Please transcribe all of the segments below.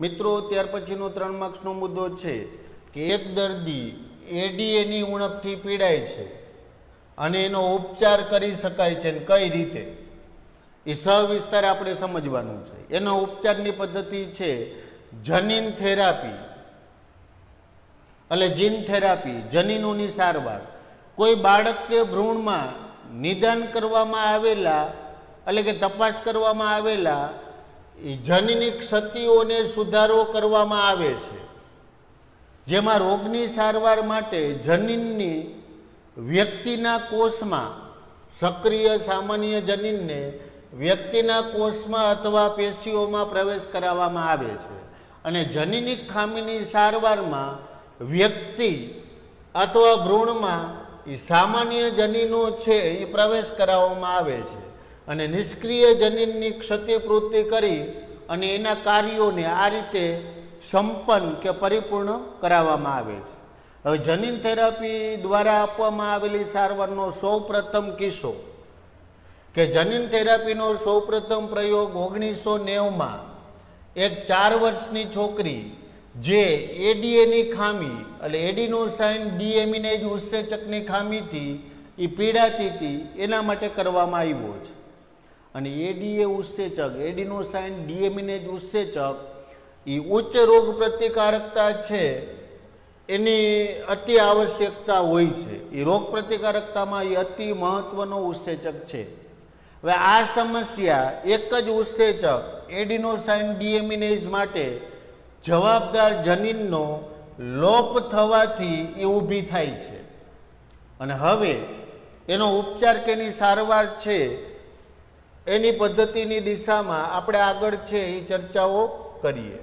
મિત્રો, ત્યાર પછીનો ત્રણ માર્ક્સનો મુદ્દો છે કે એક દર્દી એડીએની ઉણપથી પીડાય છે અને એનો ઉપચાર કરી શકાય છે કઈ રીતે? એ સહવિસ્તાર આપણે સમજવાનું છે. એનો ઉપચારની પદ્ધતિ છે જનીન થેરાપી. એટલે જીન થેરાપી, જનીનોની સારવાર. કોઈ બાળક કે ભ્રૂણમાં નિદાન કરવામાં આવેલા, એટલે કે તપાસ કરવામાં આવેલા જનીની ક્ષતિઓને સુધારો કરવામાં આવે છે. જેમાં રોગની સારવાર માટે જનીનની વ્યક્તિના કોષમાં સક્રિય સામાન્ય જનીનને વ્યક્તિના કોષમાં અથવા પેશીઓમાં પ્રવેશ કરાવવામાં આવે છે. અને જનીનિક ખામીની સારવારમાં વ્યક્તિ અથવા ભ્રૂણમાં એ સામાન્ય જનીનો છે એ પ્રવેશ કરાવવામાં આવે છે. અને નિષ્ક્રિય જનીનની ક્ષતિપૂર્તિ કરી અને એના કાર્યોને આ રીતે સંપન્ન કે પરિપૂર્ણ કરાવવામાં આવે છે. હવે જનીન થેરાપી દ્વારા આપવામાં આવેલી સારવારનો સૌ પ્રથમ કિસ્સો કે જનીન થેરાપીનો સૌપ્રથમ પ્રયોગ ઓગણીસો નેવમાં એક ચાર વર્ષની છોકરી જે એડીએની ખામી એટલે એડિનોસાઇન ડીએમિનેજ ઉત્સેચકની ખામીથી એ પીડાતી હતી, એના માટે કરવામાં આવ્યો છે. અને એડીએ ઉત્સેચક, એડિનોસાઇન ડીએમિનેજ ઉત્સેચક એ ઉચ્ચ રોગ પ્રતિકારકતા છે, એની અતિ આવશ્યકતા હોય છે. એ રોગ પ્રતિકારકતામાં એ અતિ મહત્વનો ઉત્સેચક છે. હવે આ સમસ્યા એક જ ઉત્સેચક, એડિનોસાઇન ડીએમિનેઝ માટે જવાબદાર જનીનનો લોપ થવાથી એ ઊભી થાય છે. અને હવે એનો ઉપચાર કેની સારવાર છે એની પદ્ધતિની દિશામાં આપણે આગળ છે એ ચર્ચાઓ કરીએ.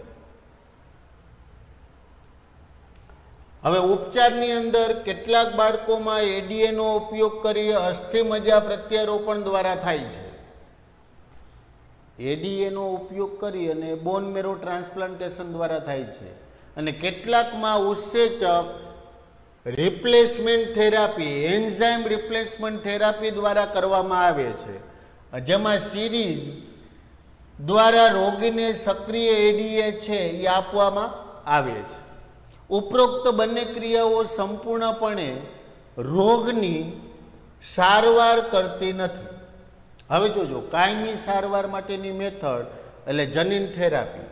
હવે ઉપચારની અંદર કેટલાક બાળકોમાં એડીએનો ઉપયોગ કરી અસ્થિમજ્જા પ્રત્યારોપણ દ્વારા થાય છે. એડીએનો ઉપયોગ કરી અને બોન મેરો ટ્રાન્સપ્લાન્ટેશન દ્વારા થાય છે. અને કેટલાકમાં ઉત્સેચક replacement therapy enzyme replacement therapy દ્વારા કરવામાં આવે છે. જેમાં સિરીઝ દ્વારા રોગીને સક્રિય એડીએ છે એ આપવામાં આવે છે. ઉપરોક્ત બંને ક્રિયાઓ સંપૂર્ણપણે રોગની સારવાર કરતી નથી. હવે જોજો, કાયમી સારવાર માટેની મેથડ એટલે જનીન થેરાપી.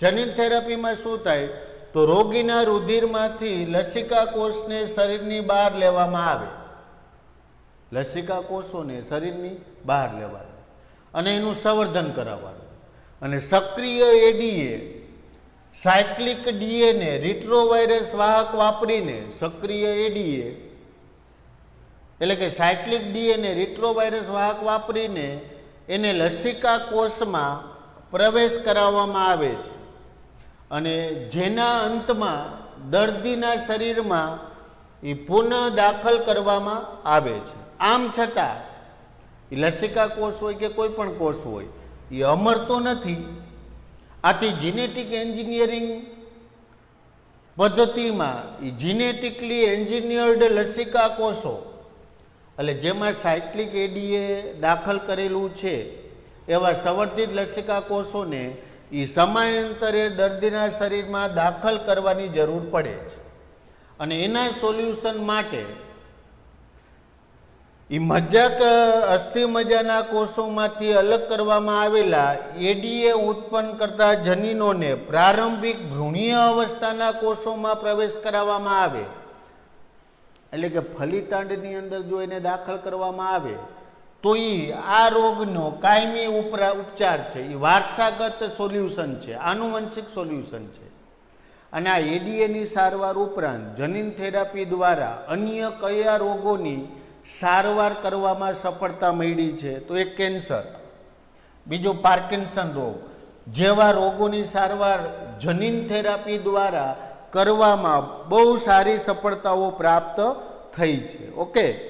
જનીન થેરાપીમાં શું થાય? તો રોગીના રુધિરમાંથી લસિકા કોષને શરીરની બહાર લેવામાં આવે. લસિકા કોષોને શરીરની બહાર લેવાના અને એનું સંવર્ધન કરાવવાનું. અને સક્રિય એડીએ, સાયક્લિક ડીએને રિટ્રોવાયરસ વાહક વાપરીને સક્રિય એડીએ, એટલે કે સાયક્લિક ડીએને રિટ્રોવાયરસ વાહક વાપરીને એને લસિકા કોષમાં પ્રવેશ કરાવવામાં આવે છે. અને જેના અંતમાં દર્દીના શરીરમાં એ પુનઃ દાખલ કરવામાં આવે છે. આમ છતાં લસિકા કોષ હોય કે કોઈ પણ કોષ હોય, એ અમરતો નથી. આથી જીનેટિક એન્જિનિયરિંગ પદ્ધતિમાં એ જીનેટિકલી એન્જિનિયર્ડ લસિકા કોષો, એટલે જેમાં સાયક્લિક એડીએ દાખલ કરેલું છે, એવા સંવર્ધિત લસિકા કોષોને એ સમયાંતરે દર્દીના શરીરમાં દાખલ કરવાની જરૂર પડે છે. અને એના સોલ્યુશન માટે એ મજાક, અસ્થિ મજાના કોષોમાંથી અલગ કરવામાં આવેલા એડીએ ઉત્પન્ન કરતા જનીનોને પ્રારંભિક ભ્રૂણીય અવસ્થાના કોષોમાં પ્રવેશ કરાવવામાં આવે. એટલે કે ફલિતાંડની અંદર જો એને દાખલ કરવામાં આવે, તો એ આ રોગનો કાયમી ઉપરા, ઉપચાર છે. એ વારસાગત સોલ્યુશન છે, આનુવંશિક સોલ્યુશન છે. અને આ એડીએની સારવાર ઉપરાંત જનીન થેરાપી દ્વારા અન્ય કયા રોગોની સારવાર કરવામાં સફળતા મળી છે તો એક કેન્સર, બીજો પાર્કિન્સન રોગ. જેવા રોગોની સારવાર જનીન થેરાપી દ્વારા કરવામાં બહુ સારી સફળતાઓ પ્રાપ્ત થઈ છે. ઓકે?